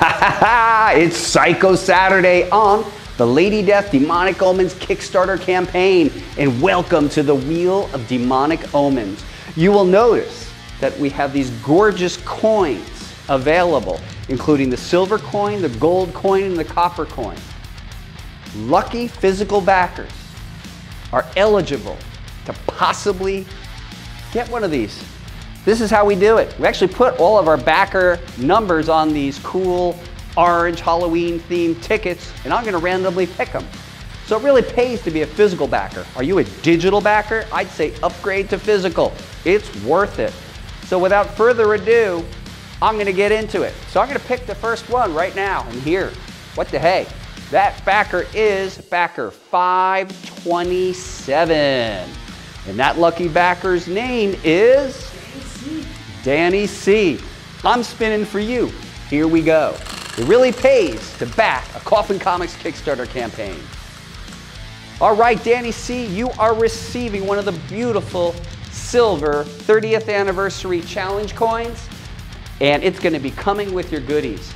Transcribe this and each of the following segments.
it's Psycho Saturday on the Lady Death Demonic Omens Kickstarter campaign, and welcome to the Wheel of Demonic Omens. You will notice that we have these gorgeous coins available, including the silver coin, the gold coin, and the copper coin. Lucky physical backers are eligible to possibly get one of these. This is how we do it. We actually put all of our backer numbers on these cool orange Halloween themed tickets, and I'm gonna randomly pick them. So it really pays to be a physical backer. Are you a digital backer? I'd say upgrade to physical. It's worth it. So without further ado, I'm gonna get into it. So I'm gonna pick the first one right now, and here, what the hey? That backer is backer 527. And that lucky backer's name is Danny C. I'm spinning for you. Here we go. It really pays to back a Coffin Comics Kickstarter campaign. All right, Danny C., you are receiving one of the beautiful silver 30th anniversary challenge coins, and it's going to be coming with your goodies.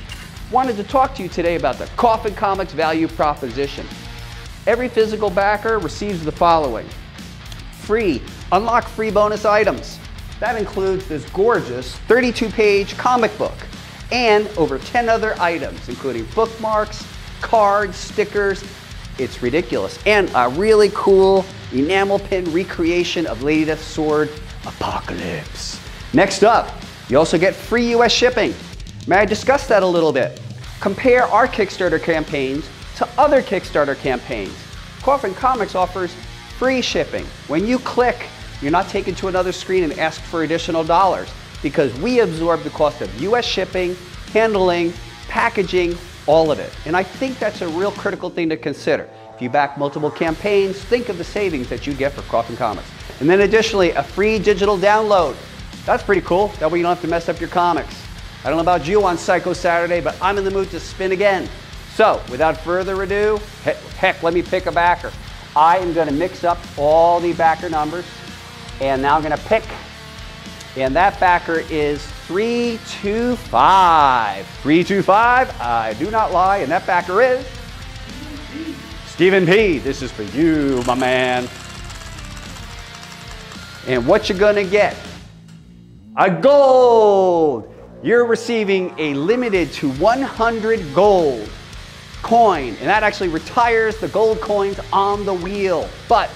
Wanted to talk to you today about the Coffin Comics value proposition. Every physical backer receives the following. Free, unlock free bonus items. That includes this gorgeous 32-page comic book and over 10 other items, including bookmarks, cards, stickers. It's ridiculous. And a really cool enamel pin recreation of Lady Death's sword, Apocalypse. Next up, you also get free US shipping. May I discuss that a little bit? Compare our Kickstarter campaigns to other Kickstarter campaigns. Coffin Comics offers free shipping. When you click you're not taken to another screen and asked for additional dollars because we absorb the cost of US shipping, handling, packaging, all of it. And I think that's a real critical thing to consider. If you back multiple campaigns, think of the savings that you get for Coffin Comics. And then additionally, a free digital download. That's pretty cool. That way you don't have to mess up your comics. I don't know about you on Psycho Saturday, but I'm in the mood to spin again. So, without further ado, heck, heck let me pick a backer. I am going to mix up all the backer numbers and now I'm gonna pick, and that backer is 325. 325, I do not lie, and that backer is Stephen P. This is for you, my man. And what you're gonna get? A gold! You're receiving a limited to 100 gold coin, and that actually retires the gold coins on the wheel, but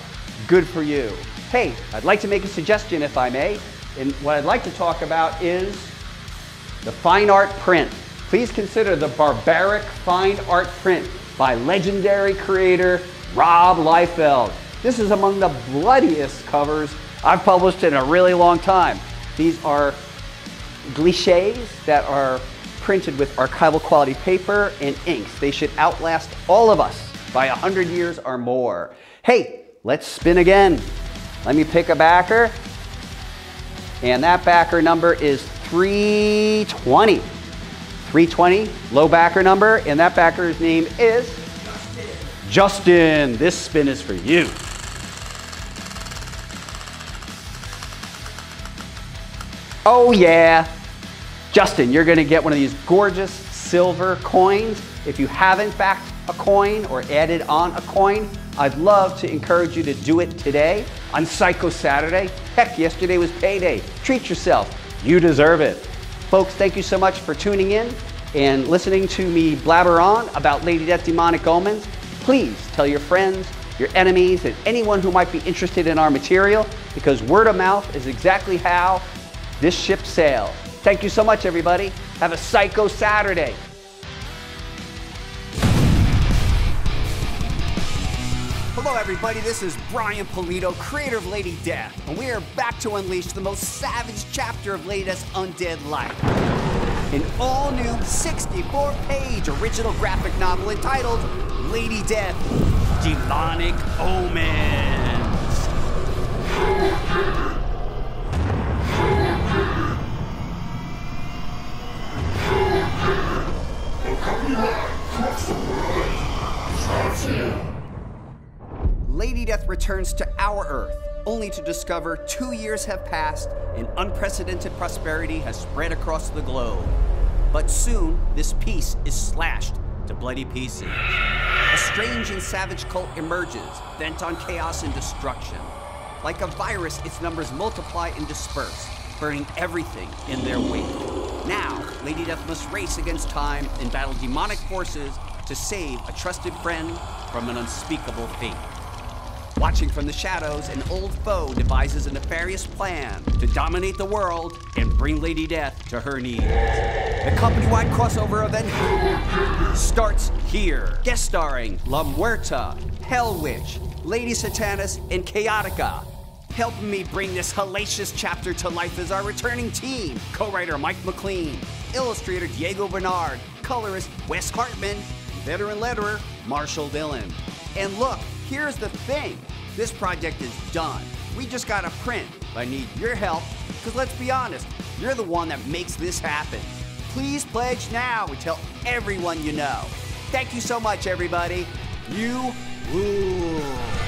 good for you. Hey, I'd like to make a suggestion if I may. And what I'd like to talk about is the fine art print. Please consider the barbaric fine art print by legendary creator Rob Liefeld. This is among the bloodiest covers I've published in a really long time. These are giclées that are printed with archival quality paper and inks. They should outlast all of us by a 100 years or more. Hey, let's spin again. Let me pick a backer. And that backer number is 320. 320, low backer number, and that backer's name is Justin. Justin, this spin is for you. Oh yeah. Justin, you're gonna get one of these gorgeous silver coins. If you haven't backed a coin or added on a coin, I'd love to encourage you to do it today on Psycho Saturday. Heck, yesterday was payday. Treat yourself. You deserve it. Folks, thank you so much for tuning in and listening to me blabber on about Lady Death Demonic Omens. Please tell your friends, your enemies, and anyone who might be interested in our material because word of mouth is exactly how this ship sails. Thank you so much, everybody. Have a Psycho Saturday. Hello, everybody. This is Brian Pulido, creator of Lady Death, and we are back to unleash the most savage chapter of Lady Death's undead life. An all new 64 page original graphic novel entitled Lady Death Demonic Omens. Returns to our Earth, only to discover two years have passed and unprecedented prosperity has spread across the globe. But soon, this peace is slashed to bloody pieces. A strange and savage cult emerges, bent on chaos and destruction. Like a virus, its numbers multiply and disperse, burning everything in their wake. Now, Lady Death must race against time and battle demonic forces to save a trusted friend from an unspeakable fate. Watching from the shadows, an old foe devises a nefarious plan to dominate the world and bring Lady Death to her knees. The company-wide crossover event starts here. Guest starring La Muerta, Hell Witch, Lady Satanas, and Chaotica. Helping me bring this hellacious chapter to life is our returning team. Co-writer Mike McLean, illustrator Diego Bernard, colorist Wes Hartman, veteran letterer Marshall Dillon. And look, here's the thing. This project is done. We just got to print. I need your help, because let's be honest, you're the one that makes this happen. Please pledge now and tell everyone you know. Thank you so much, everybody. You rule.